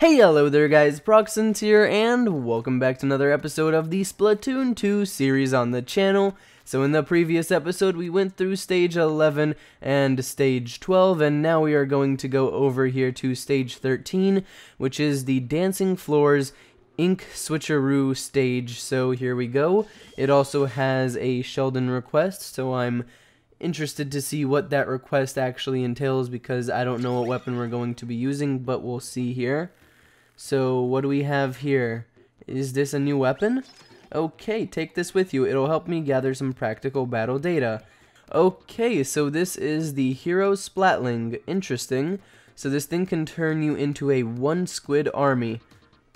Hey, hello there guys, Proxence here, and welcome back to another episode of the Splatoon 2 series on the channel. So in the previous episode, we went through stage 11 and stage 12, and now we are going to go over here to stage 13, which is the Dancing Floors Ink Switcheroo stage. So here we go. It also has a Sheldon request, so I'm interested to see what that request actually entails because I don't know what weapon we're going to be using, but we'll see here. So what do we have here? Is this a new weapon? Okay, take this with you. It'll help me gather some practical battle data. Okay, so this is the Hero Splatling. Interesting. So this thing can turn you into a one squid army.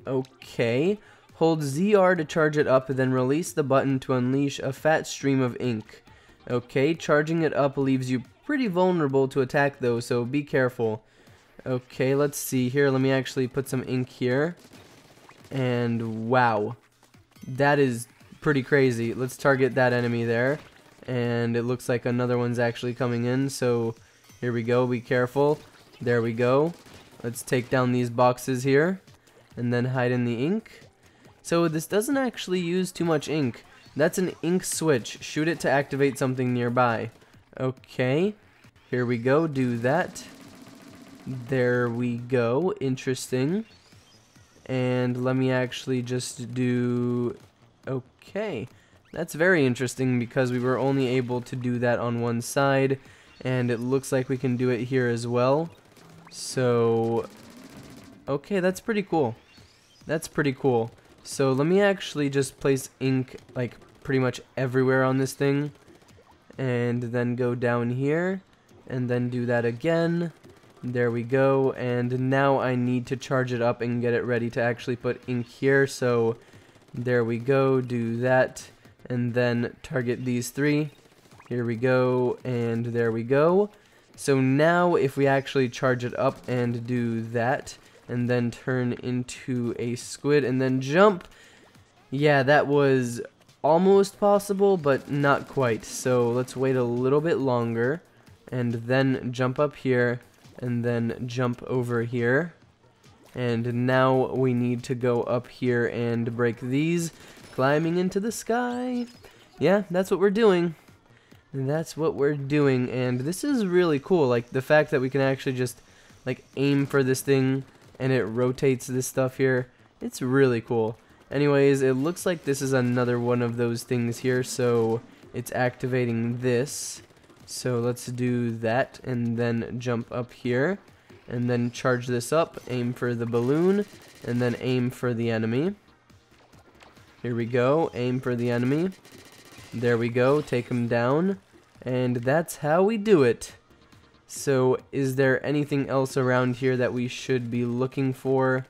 Okay. Hold ZR to charge it up, then release the button to unleash a fat stream of ink. Okay, charging it up leaves you pretty vulnerable to attack though, so be careful. Okay, let's see here. Let me actually put some ink here. And wow. That is pretty crazy. Let's target that enemy there. And it looks like another one's actually coming in, so here we go. Be careful. There we go. Let's take down these boxes here. And then hide in the ink. So this doesn't actually use too much ink. That's an ink switch. Shoot it to activate something nearby. Okay. Here we go. Do that. There we go. Interesting. And let me actually just do... Okay. That's very interesting because we were only able to do that on one side. And it looks like we can do it here as well. So... Okay, that's pretty cool. That's pretty cool. So let me actually just place ink like pretty much everywhere on this thing. And then go down here. And then do that again. There we go, and now I need to charge it up and get it ready to actually put ink here, so there we go, do that, and then target these three. Here we go, and there we go. So now if we actually charge it up and do that, and then turn into a squid, and then jump, yeah, that was almost possible, but not quite. So let's wait a little bit longer, and then jump up here, and then jump over here. And now we need to go up here and break these, climbing into the sky. Yeah, that's what we're doing. That's what we're doing, and this is really cool, like the fact that we can actually just like aim for this thing and it rotates this stuff here. It's really cool. Anyways, it looks like this is another one of those things here, so it's activating this. So let's do that and then jump up here and then charge this up, aim for the balloon, and then aim for the enemy. Here we go, aim for the enemy. There we go, take him down. And that's how we do it. So is there anything else around here that we should be looking for?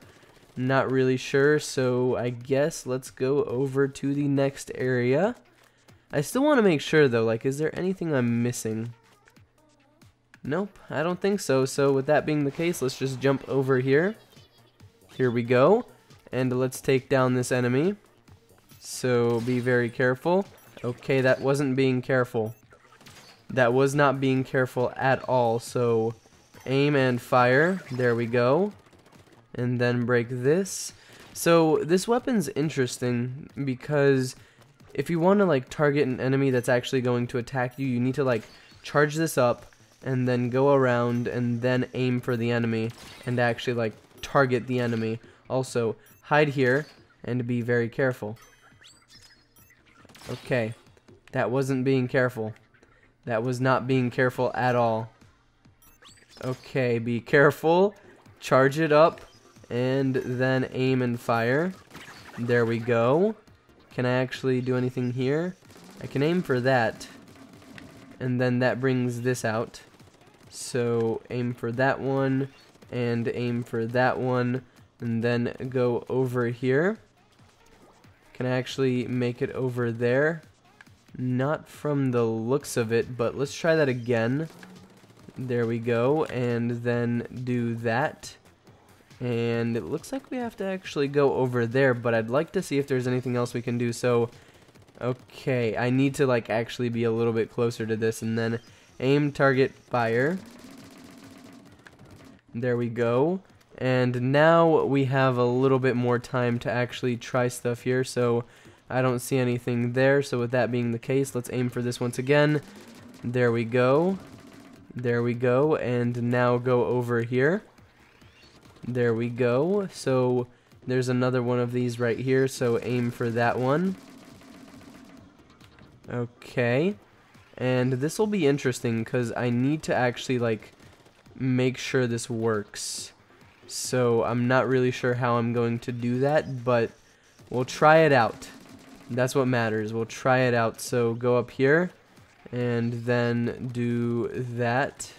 Not really sure, so I guess let's go over to the next area. I still want to make sure though, like is there anything I'm missing? Nope, I don't think so. So with that being the case, let's just jump over here. Here we go. And let's take down this enemy. So be very careful. Okay, that wasn't being careful. That was not being careful at all. So aim and fire. There we go. And then break this. So this weapon's interesting because if you want to like target an enemy that's actually going to attack you, you need to like charge this up and then go around and then aim for the enemy and actually like target the enemy. Also, hide here and be very careful. Okay, that wasn't being careful. That was not being careful at all. Okay, be careful. Charge it up and then aim and fire. There we go. Can I actually do anything here? I can aim for that. And then that brings this out. So aim for that one and aim for that one and then go over here. Can I actually make it over there? Not from the looks of it, but let's try that again. There we go, and then do that. And it looks like we have to actually go over there, but I'd like to see if there's anything else we can do. So, okay, I need to like actually be a little bit closer to this and then aim, target, fire. There we go. And now we have a little bit more time to actually try stuff here, so I don't see anything there. So with that being the case, let's aim for this once again. There we go. There we go. And now go over here. There we go. So there's another one of these right here, so aim for that one. Okay. And this will be interesting because I need to actually like make sure this works. So I'm not really sure how I'm going to do that, but we'll try it out. That's what matters. We'll try it out. So go up here and then do that.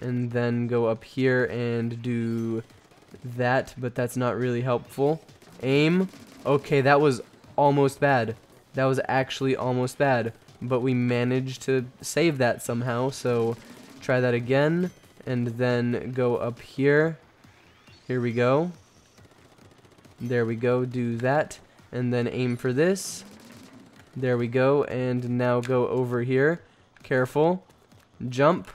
And then go up here and do that, but that's not really helpful. Aim. Okay, that was almost bad. That was actually almost bad. But we managed to save that somehow, so try that again. And then go up here. Here we go. There we go, do that. And then aim for this. There we go, and now go over here. Careful. Jump.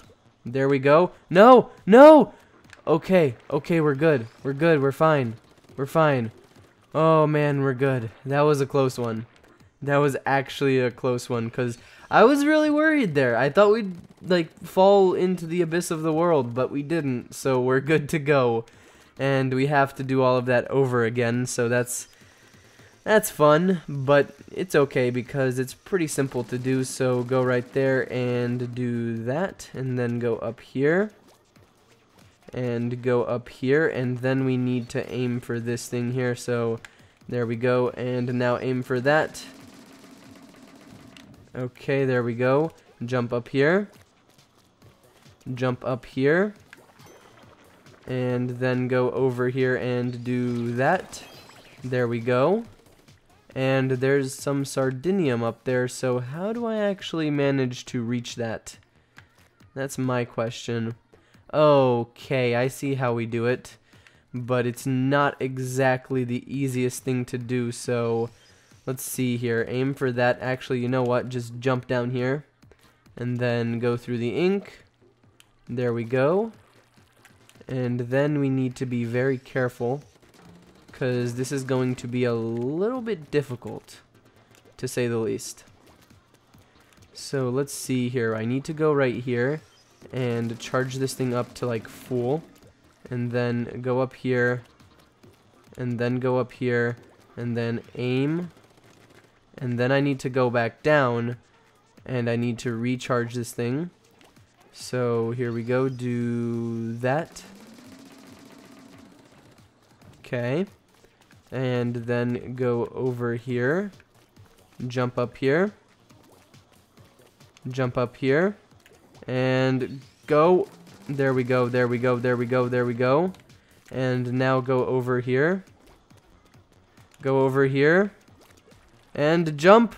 There we go. No! No! Okay, okay, we're good. We're good, we're fine. We're fine. Oh man, we're good. That was a close one. That was actually a close one, because I was really worried there. I thought we'd, like, fall into the abyss of the world, but we didn't, so we're good to go. And we have to do all of that over again, so that's... That's fun, but it's okay because it's pretty simple to do, so go right there and do that, and then go up here and go up here and then we need to aim for this thing here so there we go and now aim for that. Okay there we go. Jump up here. Jump up here. And then go over here and do that. There we go and there's some sardinium up there so how do I actually manage to reach that that's my question Okay, I see how we do it. But it's not exactly the easiest thing to do, so let's see here. Aim for that. Actually, you know what? Just jump down here. And then go through the ink. There we go. And then we need to be very careful. Because this is going to be a little bit difficult. To say the least. So let's see here. I need to go right here and charge this thing up to like full and then go up here and then go up here and then aim and then I need to go back down and I need to recharge this thing so here we go do that okay and then go over here jump up here jump up here and go. There we go, there we go, there we go, there we go. And now go over here. Go over here. And jump.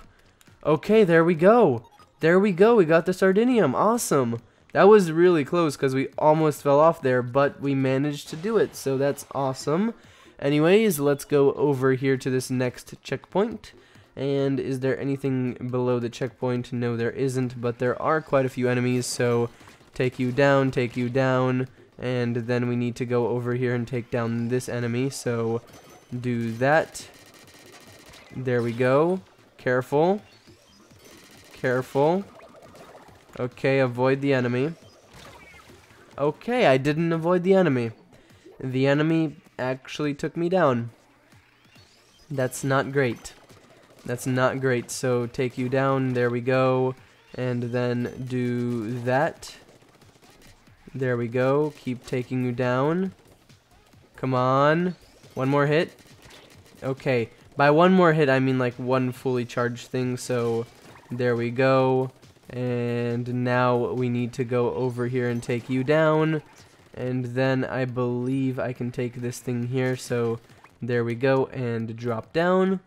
Okay, there we go. There we go, we got the Sardinium. Awesome. That was really close because we almost fell off there, but we managed to do it, so that's awesome. Anyways, let's go over here to this next checkpoint. And is there anything below the checkpoint? No, there isn't, but there are quite a few enemies, so take you down, take you down, and then we need to go over here and take down this enemy, so do that. There we go. Careful. Careful. Okay, avoid the enemy. Okay, I didn't avoid the enemy. The enemy actually took me down. That's not great. That's not great. So take you down. There we go. And then do that. There we go. Keep taking you down. Come on. One more hit. Okay. By one more hit, I mean like one fully charged thing. So there we go. And now we need to go over here and take you down. And then I believe I can take this thing here. So there we go. And drop down.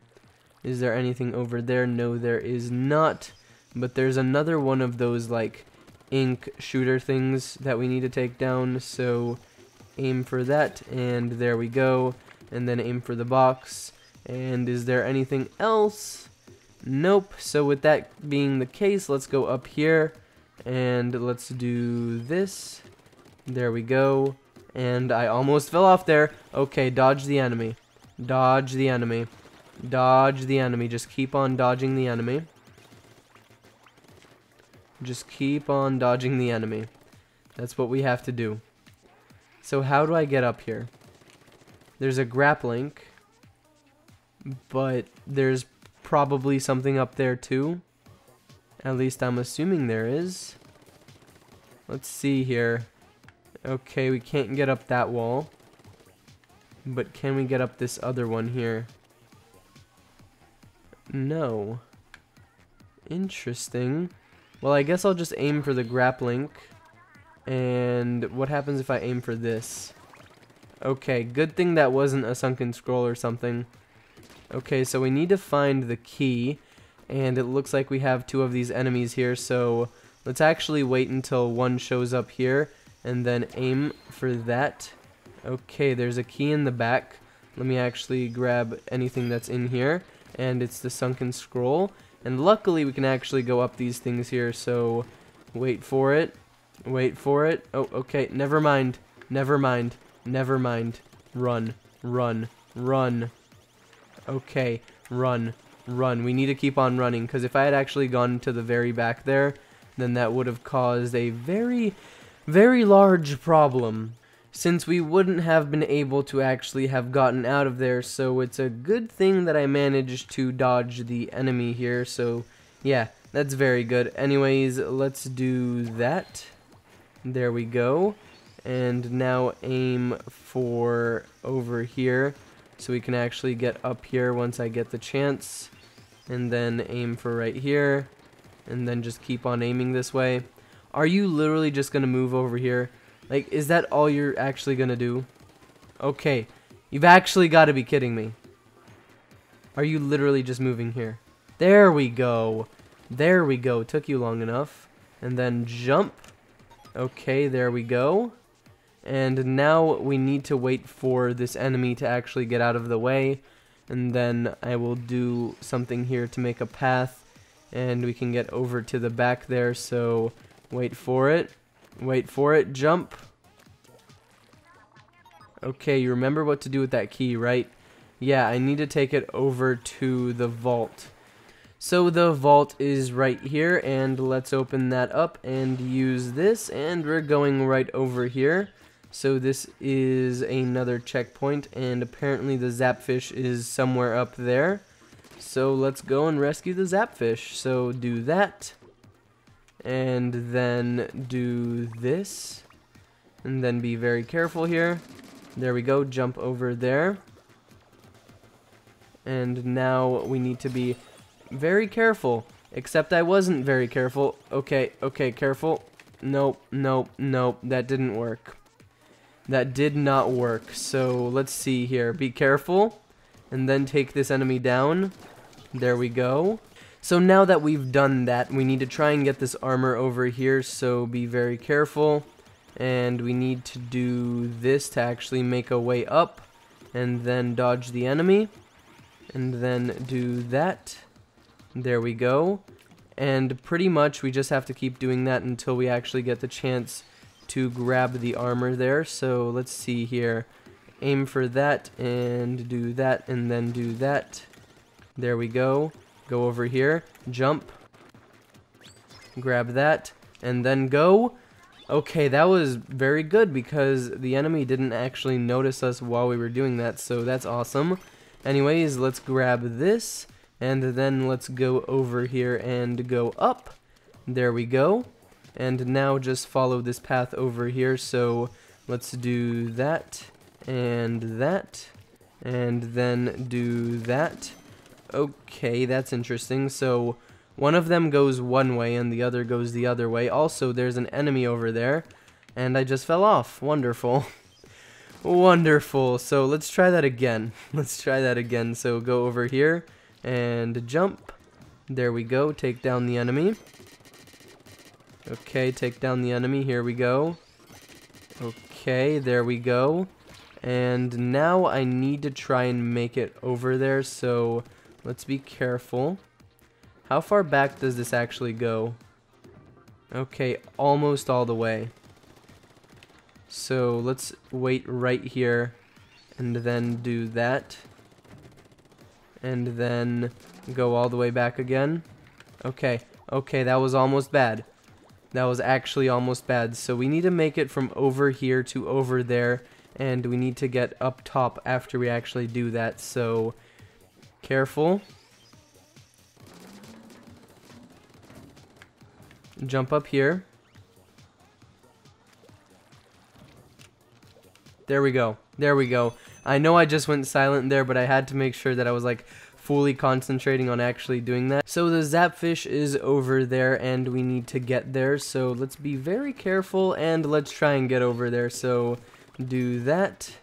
Is there anything over there? No, there is not. But there's another one of those, like, ink shooter things that we need to take down. So aim for that, and there we go. And then aim for the box. And is there anything else? Nope. So with that being the case, let's go up here. And let's do this. There we go. And I almost fell off there. Okay, dodge the enemy. Dodge the enemy. Dodge the enemy. Just keep on dodging the enemy. Just keep on dodging the enemy. That's what we have to do. So how do I get up here? There's a grappling. But there's probably something up there too. At least I'm assuming there is. Let's see here. Okay, we can't get up that wall. But can we get up this other one here? No. Interesting. Well, I guess I'll just aim for the grappling. And what happens if I aim for this? Okay, good thing that wasn't a sunken scroll or something. Okay, so we need to find the key. And it looks like we have two of these enemies here, so let's actually wait until one shows up here and then aim for that. Okay, there's a key in the back. Let me actually grab anything that's in here. And it's the sunken scroll. And luckily we can actually go up these things here, so wait for it. Wait for it. Oh, okay, never mind. Never mind. Never mind. Run. Run. Run. Okay, run. Run. We need to keep on running, because if I had actually gone to the very back there, then that would have caused a very, very large problem since we wouldn't have been able to actually have gotten out of there, so it's a good thing that I managed to dodge the enemy here, so yeah, that's very good. Anyways, let's do that. There we go. And now aim for over here, so we can actually get up here once I get the chance. And then aim for right here, and then just keep on aiming this way. Are you literally just going to move over here? Like, is that all you're actually gonna do? Okay. You've actually got to be kidding me. Are you literally just moving here? There we go. There we go. Took you long enough. And then jump. Okay, there we go. And now we need to wait for this enemy to actually get out of the way. And then I will do something here to make a path. And we can get over to the back there. So wait for it. Wait for it. Jump. Okay, you remember what to do with that key, right? Yeah, I need to take it over to the vault. So the vault is right here, and let's open that up and use this, and we're going right over here. So this is another checkpoint, and apparently the zapfish is somewhere up there. So let's go and rescue the zapfish. So do that and then do this and then be very careful here. There we go jump over there. And now we need to be very careful except I wasn't very careful. Okay okay careful. Nope nope nope that didn't work. That did not work. So let's see here. Be careful and then take this enemy down. There we go so now that we've done that, we need to try and get this armor over here, so be very careful. And we need to do this to actually make a way up, and then dodge the enemy. And then do that. There we go. And pretty much we just have to keep doing that until we actually get the chance to grab the armor there. So let's see here. Aim for that, and do that, and then do that. There we go. Go over here, jump, grab that, and then go. Okay, that was very good because the enemy didn't actually notice us while we were doing that, so that's awesome. Anyways, let's grab this, and then let's go over here and go up. There we go. And now just follow this path over here, so let's do that, and that, and then do that, Okay, that's interesting. So one of them goes one way and the other goes the other way. Also, there's an enemy over there. And I just fell off. Wonderful. Wonderful. So let's try that again. Let's try that again. So go over here and jump. There we go. Take down the enemy. Okay, take down the enemy. Here we go. Okay, there we go. And now I need to try and make it over there. So Let's be careful. How far back does this actually go? Okay, almost all the way. So let's wait right here and then do that. And then go all the way back again. Okay, okay, that was almost bad. That was actually almost bad. So we need to make it from over here to over there. And we need to get up top after we actually do that. So, careful. Jump up here. There we go. There we go. I know I just went silent there, but I had to make sure that I was like fully concentrating on actually doing that. So the zapfish is over there and we need to get there. So let's be very careful and let's try and get over there. So do that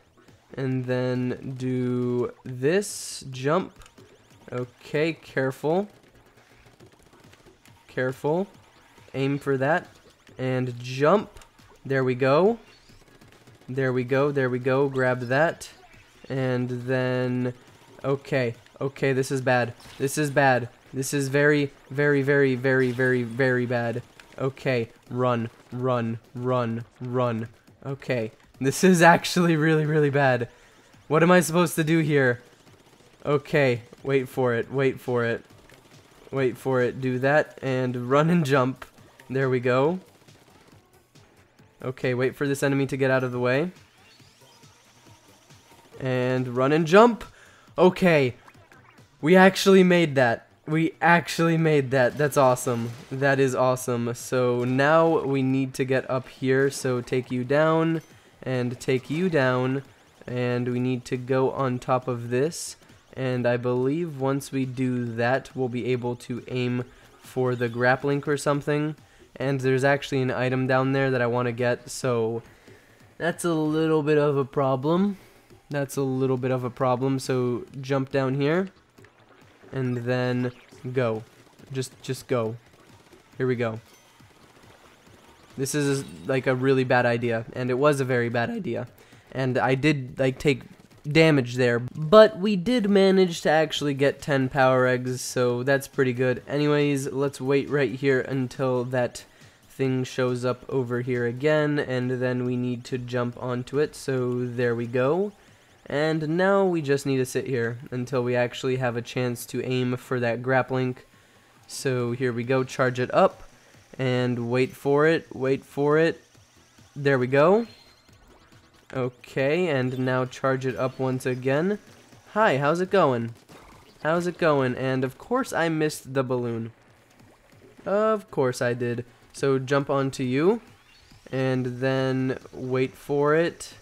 and then do this jump. Okay, careful. Careful. Aim for that and jump. There we go. There we go. There we go. Grab that. And then okay. Okay, this is bad. This is bad. This is very, very, very, very, very, very bad. Okay, run, run, run, run. Okay, this is actually really, really bad. What am I supposed to do here? Okay, wait for it, wait for it. Wait for it, do that, and run and jump. There we go. Okay, wait for this enemy to get out of the way. And run and jump. Okay, we actually made that. We actually made that. That's awesome. That is awesome. So now we need to get up here. So take you down and take you down. And we need to go on top of this. And I believe once we do that, we'll be able to aim for the grappling or something. And there's actually an item down there that I want to get. So that's a little bit of a problem. That's a little bit of a problem. So jump down here and then go. Just, just go. Here we go. This is like a really bad idea, and it was a very bad idea. And I did like take damage there, but we did manage to actually get 10 power eggs, so that's pretty good. Anyways, let's wait right here until that thing shows up over here again, and then we need to jump onto it, so there we go. And now we just need to sit here until we actually have a chance to aim for that grappling. So here we go, charge it up, and wait for it, wait for it. There we go. Okay, and now charge it up once again. Hi, how's it going? How's it going? And of course I missed the balloon. Of course I did. So jump onto you, and then wait for it.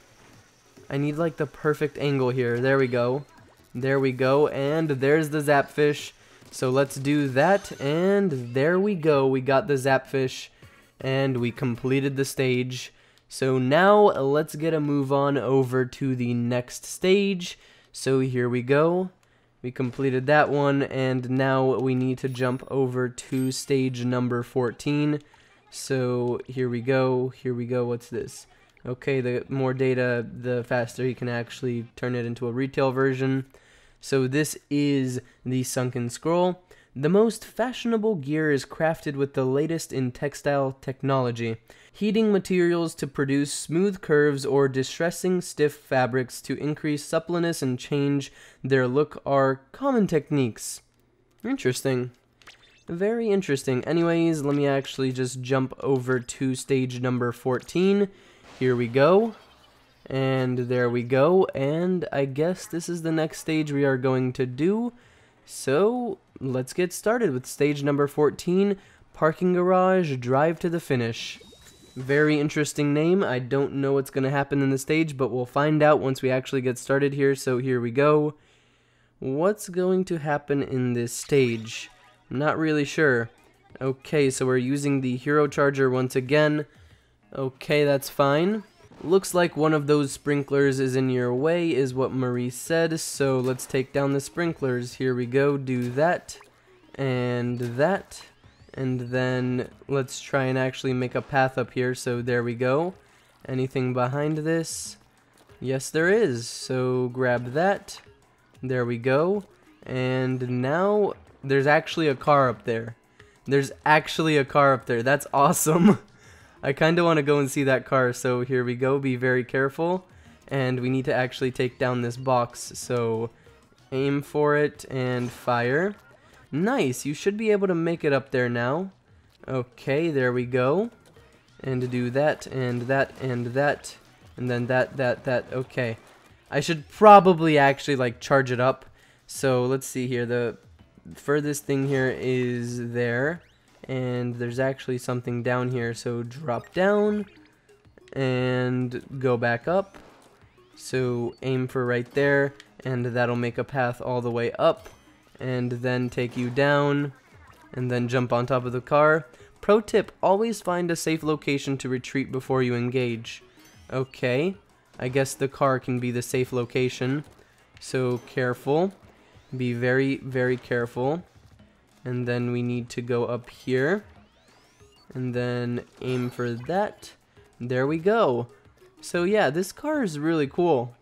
I need like the perfect angle here. There we go. There we go. And there's the zapfish. So let's do that. And there we go. We got the zapfish. And we completed the stage. So now let's get a move on over to the next stage. So here we go. We completed that one. And now we need to jump over to stage number 14. So here we go. Here we go. What's this? Okay, the more data, the faster you can actually turn it into a retail version. So this is the Sunken Scroll. The most fashionable gear is crafted with the latest in textile technology, heating materials to produce smooth curves or distressing stiff fabrics to increase suppleness and change their look are common techniques. Interesting. Very interesting. Anyways, let me actually just jump over to stage number 14 here we go. And there we go. And I guess this is the next stage we are going to do. So let's get started with stage number 14, Parking Garage Drive to the Finish. Very interesting name. I don't know what's going to happen in the stage, but we'll find out once we actually get started here. So here we go. What's going to happen in this stage? I'm not really sure. Okay, so we're using the Hero Charger once again. Okay, that's fine. Looks like one of those sprinklers is in your way, is what Marie said, so let's take down the sprinklers. Here we go, do that, and that, and then let's try and actually make a path up here, so there we go. Anything behind this? Yes, there is, so grab that. There we go. And now there's actually a car up there. There's actually a car up there. That's awesome. I kind of want to go and see that car, so here we go. Be very careful. And we need to actually take down this box, so aim for it and fire. Nice, you should be able to make it up there now. Okay, there we go. And do that, and that, and that, and then that, that, that. Okay. I should probably actually, like, charge it up. So, let's see here. The furthest thing here is there. And there's actually something down here. So, drop down and go back up. So, aim for right there. And that'll make a path all the way up. And then take you down. And then jump on top of the car. Pro tip, always find a safe location to retreat before you engage. Okay, I guess the car can be the safe location. So careful. Be very, very careful. And then we need to go up here. And then aim for that. There we go. So yeah, this car is really cool.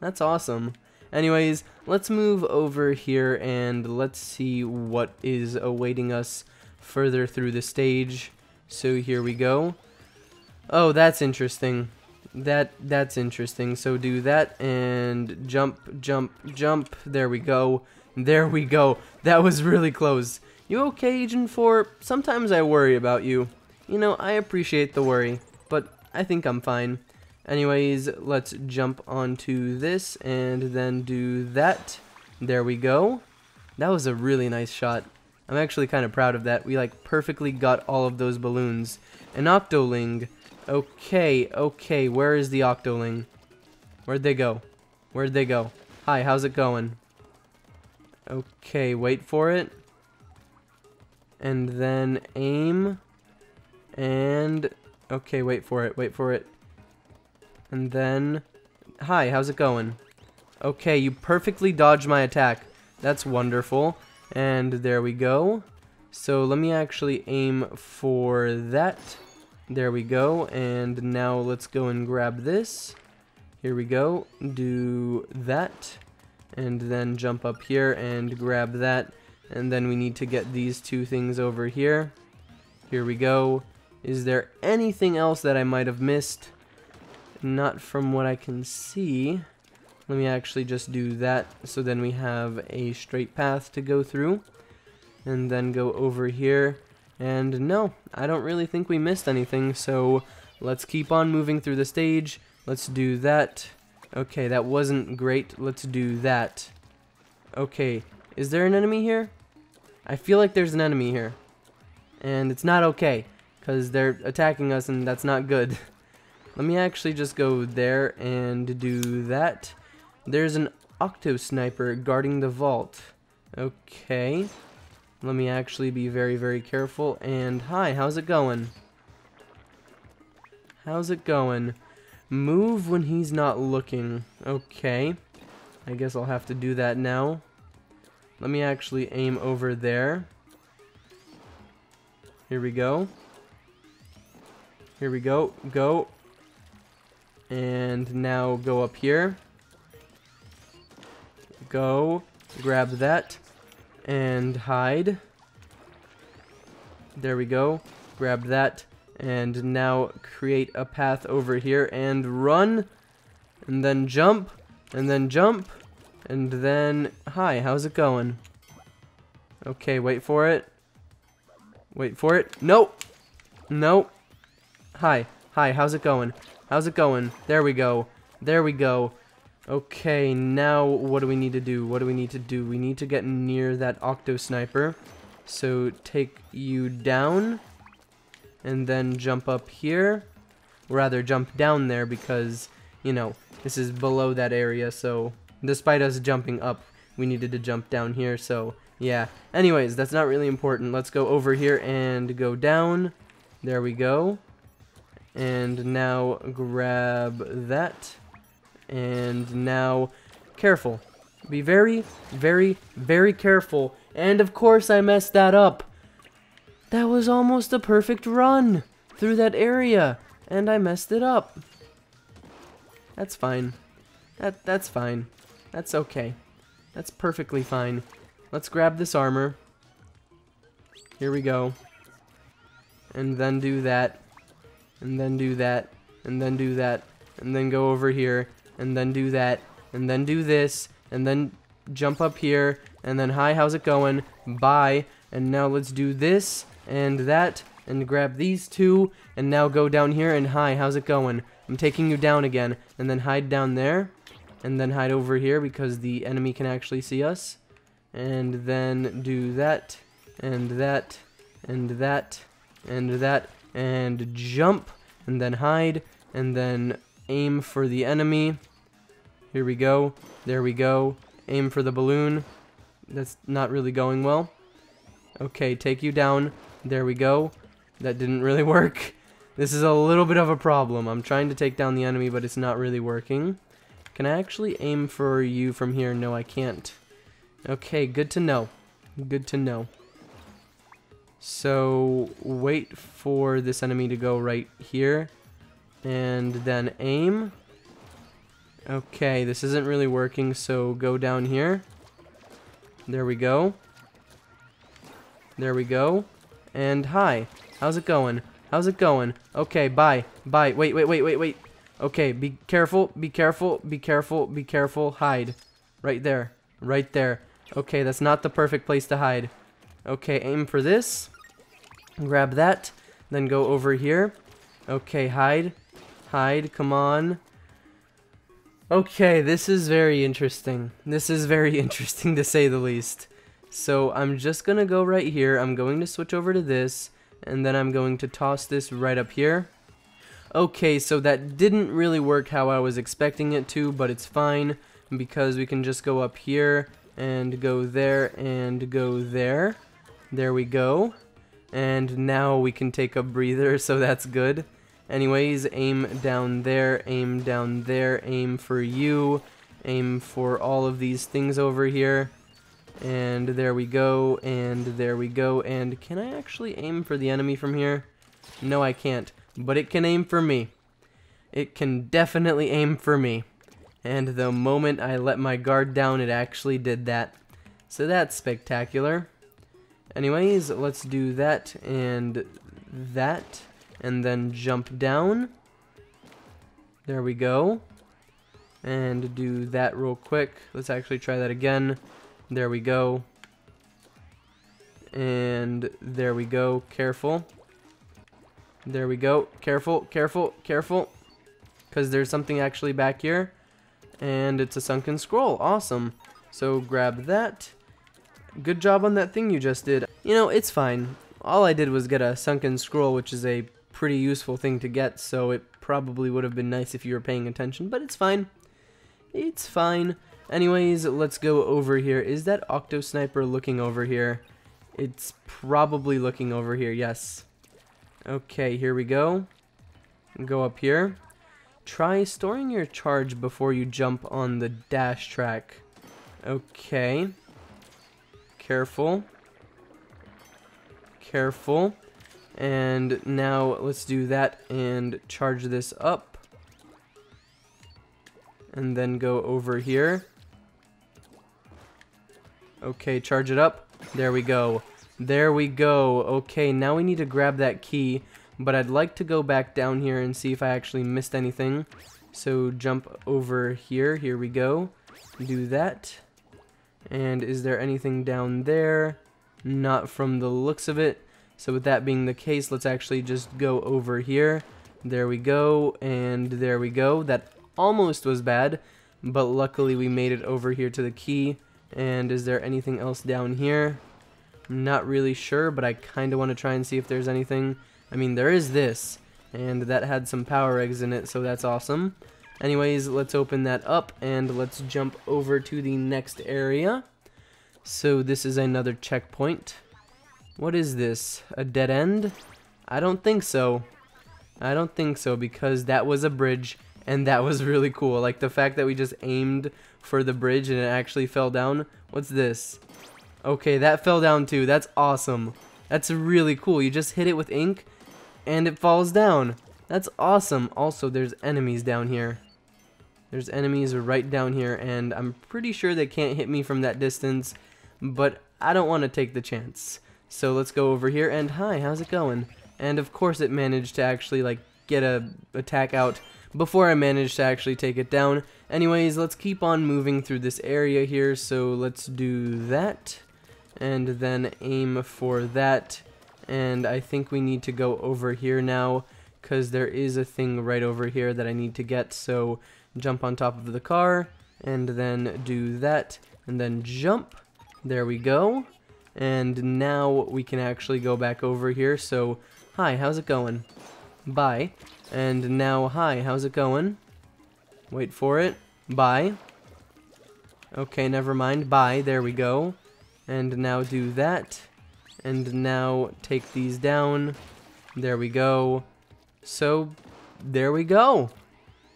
That's awesome. Anyways, let's move over here and let's see what is awaiting us further through the stage. So here we go. Oh, that's interesting. That that's interesting. So do that and jump, jump, jump. There we go. There we go. That was really close. You okay, Agent 4? Sometimes I worry about you. You know, I appreciate the worry, but I think I'm fine. Anyways, let's jump onto this and then do that. There we go. That was a really nice shot. I'm actually kind of proud of that. We like perfectly got all of those balloons. An Octoling. Okay, okay, where is the Octoling? Where'd they go? Where'd they go? Hi, how's it going? Okay, wait for it. And then aim. And, okay, wait for it, wait for it. And then, hi, how's it going? Okay, you perfectly dodged my attack. That's wonderful. And there we go. So let me actually aim for that. There we go. And now let's go and grab this. Here we go. Do that. And then jump up here and grab that. And then we need to get these two things over here. Here we go. Is there anything else that I might have missed? Not from what I can see. Let me actually just do that so then we have a straight path to go through. And then go over here. And no, I don't really think we missed anything, so let's keep on moving through the stage. Let's do that. Okay, that wasn't great. Let's do that. Okay, is there an enemy here? I feel like there's an enemy here. And it's not okay, because they're attacking us and that's not good. Let me actually just go there and do that. There's an Octo Sniper guarding the vault. Okay. Let me actually be very, very careful. And hi, how's it going? How's it going? Move when he's not looking. Okay. I guess I'll have to do that now. Let me actually aim over there. Here we go. Here we go. Go. And now go up here go, grab that, and hide. There we go. Grab that, and now create a path over here and run, and then jump, and then jump, and then, hi, how's it going? Okay, wait for it. Wait for it. Nope. Nope. Hi. Hi, how's it going? How's it going? There we go. There we go. Okay, now what do we need to do? What do we need to do? We need to get near that Octo Sniper. So take you down and then jump up here. Rather, jump down there because, you know, this is below that area. So despite us jumping up, we needed to jump down here. So yeah. Anyways, that's not really important. Let's go over here and go down. There we go. And now grab that and now, careful. Be very, very, very careful. And of course I messed that up. That was almost a perfect run through that area. And I messed it up. That's fine. That That's fine. That's okay. That's perfectly fine. Let's grab this armor. Here we go. And then do that. and then do that, and then do that, and then go over here, and then do that, and then do this, and then jump up here, and then hi, how's it going? Bye. And now let's do this, and that, and grab these two, and now go down here, and hi, how's it going? I'm taking you down again, and then hide down there, and then hide over here because the enemy can actually see us, and then do that, and that, and that, and that, and jump, and then hide, and then aim for the enemy. Here we go. There we go. Aim for the balloon. That's not really going well. Okay, take you down. There we go. That didn't really work. This is a little bit of a problem. I'm trying to take down the enemy, but it's not really working. Can I actually aim for you from here? No, I can't. Okay, good to know. Good to know. So, wait for this enemy to go right here. And then aim. Okay, this isn't really working, so go down here. There we go. There we go. And hi. How's it going? How's it going? Okay, bye. Bye. Wait, wait, wait, wait, wait. Okay, be careful, be careful, be careful, be careful. Hide. Right there. Right there. Okay, that's not the perfect place to hide. Okay, aim for this. Grab that. Then go over here. Okay, hide. Hide, come on. Okay, this is very interesting. This is very interesting to say the least. So I'm just going to go right here. I'm going to switch over to this. And then I'm going to toss this right up here. Okay, so that didn't really work how I was expecting it to, but it's fine. Because we can just go up here and go there and go there. There we go. And now we can take a breather, so that's good. Anyways, aim down there, aim down there, aim for you, aim for all of these things over here. And there we go, and there we go, and can I actually aim for the enemy from here? No, I can't, but it can aim for me. It can definitely aim for me. And the moment I let my guard down, it actually did that. So that's spectacular. Anyways, let's do that and that and then jump down. There we go. And do that real quick. Let's actually try that again. There we go. And there we go. Careful. There we go. Careful, careful, careful. Because there's something actually back here. And it's a sunken scroll. Awesome. So grab that. Good job on that thing you just did. You know, it's fine. All I did was get a sunken scroll, which is a pretty useful thing to get, so it probably would have been nice if you were paying attention, but it's fine. It's fine. Anyways, let's go over here. Is that Octo Sniper looking over here? It's probably looking over here, yes. Okay, here we go. Go up here. Try storing your charge before you jump on the dash track. Okay. Careful. Careful. And now let's do that and charge this up. And then go over here. Okay, charge it up. There we go. There we go. Okay, now we need to grab that key. But I'd like to go back down here and see if I actually missed anything. So jump over here. Here we go. Do that. And is there anything down there? Not from the looks of it. So with that being the case, let's actually just go over here. There we go, and there we go. That almost was bad, but luckily we made it over here to the key. And is there anything else down here? I'm not really sure, but I kind of want to try and see if there's anything. I mean, there is this, and that had some power eggs in it, so that's awesome. Anyways, let's open that up, and let's jump over to the next area. So this is another checkpoint. What is this? A dead end? I don't think so. I don't think so because that was a bridge and that was really cool. Like the fact that we just aimed for the bridge and it actually fell down. What's this? Okay, that fell down too. That's awesome. That's really cool. You just hit it with ink and it falls down. That's awesome. Also, there's enemies down here. There's enemies right down here and I'm pretty sure they can't hit me from that distance, but I don't want to take the chance. So let's go over here and hi, how's it going? And of course it managed to actually like get a attack out before I managed to actually take it down. Anyways, let's keep on moving through this area here, so let's do that, and then aim for that, and I think we need to go over here now, because there is a thing right over here that I need to get, so jump on top of the car, and then do that, and then jump, there we go, and now we can actually go back over here, so, hi, how's it going? Bye. And now, hi, how's it going? Wait for it. Bye. Okay, never mind. Bye. There we go. And now do that. And now take these down. There we go. So, there we go.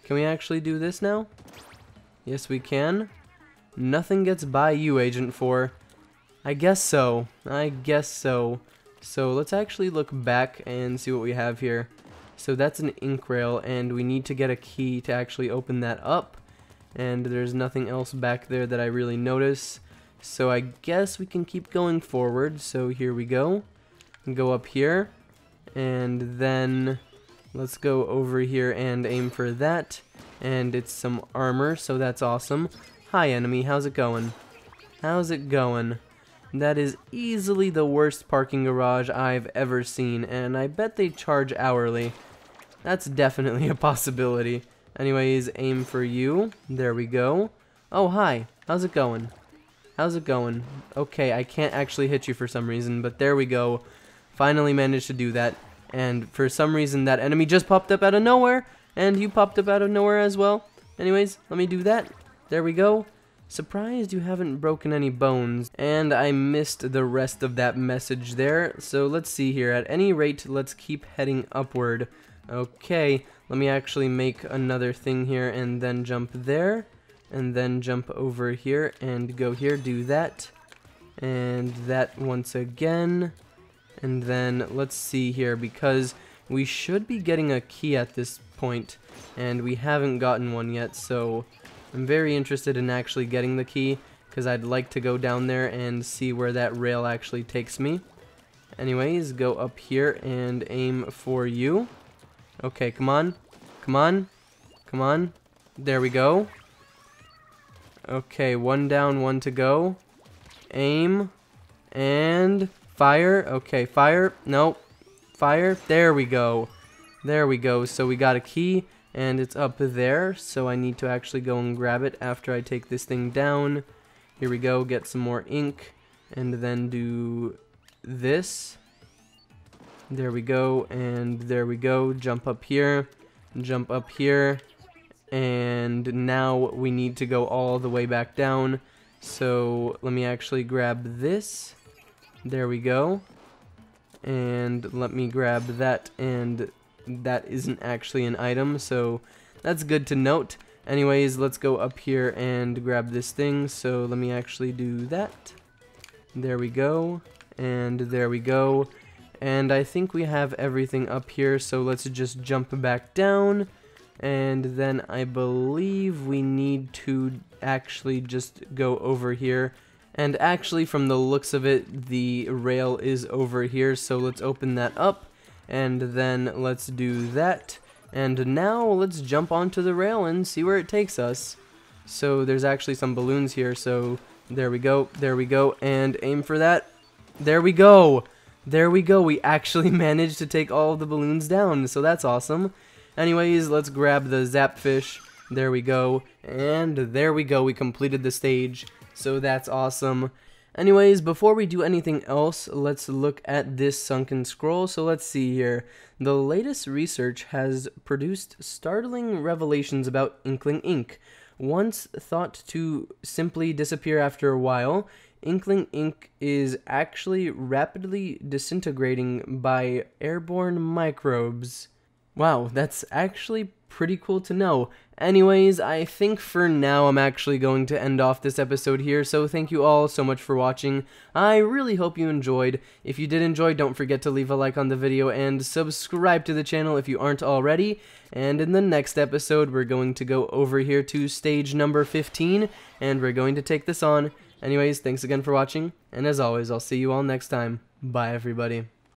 Can we actually do this now? Yes, we can. Nothing gets by you, Agent 4. I guess so. I guess so. So, let's actually look back and see what we have here. So that's an ink rail, and we need to get a key to actually open that up. And there's nothing else back there that I really notice. So I guess we can keep going forward. So here we go. Go up here. And then let's go over here and aim for that. And it's some armor, so that's awesome. Hi enemy, how's it going? How's it going? That is easily the worst parking garage I've ever seen, and I bet they charge hourly. That's definitely a possibility. Anyways, aim for you. There we go. Oh, hi. How's it going? How's it going? Okay, I can't actually hit you for some reason, but there we go. Finally managed to do that. And for some reason, that enemy just popped up out of nowhere. And you popped up out of nowhere as well. Anyways, let me do that. There we go. Surprised you haven't broken any bones. And I missed the rest of that message there. So let's see here. At any rate, let's keep heading upward. Okay, let me actually make another thing here and then jump there. And then jump over here and go here, do that. And that once again. And then let's see here, because we should be getting a key at this point, and we haven't gotten one yet, so I'm very interested in actually getting the key, because I'd like to go down there and see where that rail actually takes me. Anyways, go up here and aim for you. Okay, come on. Come on. Come on. There we go. Okay, one down, one to go. Aim. And fire. Okay, fire. Nope. Fire. There we go. There we go. So we got a key, and it's up there. So I need to actually go and grab it after I take this thing down. Here we go. Get some more ink. And then do this. There we go, and there we go. Jump up here, jump up here, and now we need to go all the way back down. So let me actually grab this. There we go. And let me grab that, and that isn't actually an item, so that's good to note. Anyways, let's go up here and grab this thing, so let me actually do that. There we go, and there we go. And I think we have everything up here, so let's just jump back down. And then I believe we need to actually just go over here. And actually, from the looks of it, the rail is over here, so let's open that up. And then let's do that. And now let's jump onto the rail and see where it takes us. So there's actually some balloons here, so there we go, there we go, and aim for that. There we go! There we go, we actually managed to take all the balloons down, so that's awesome. Anyways, let's grab the Zapfish. There we go. And there we go, we completed the stage. So that's awesome. Anyways, before we do anything else, let's look at this sunken scroll. So let's see here. The latest research has produced startling revelations about Inkling Ink. Once thought to simply disappear after a while, Inkling ink is actually rapidly disintegrating by airborne microbes. Wow, that's actually pretty cool to know. Anyways, I think for now I'm actually going to end off this episode here, so thank you all so much for watching. I really hope you enjoyed. If you did enjoy, don't forget to leave a like on the video and subscribe to the channel if you aren't already. And in the next episode, we're going to go over here to stage number 15, and we're going to take this on. Anyways, thanks again for watching, and as always, I'll see you all next time. Bye, everybody.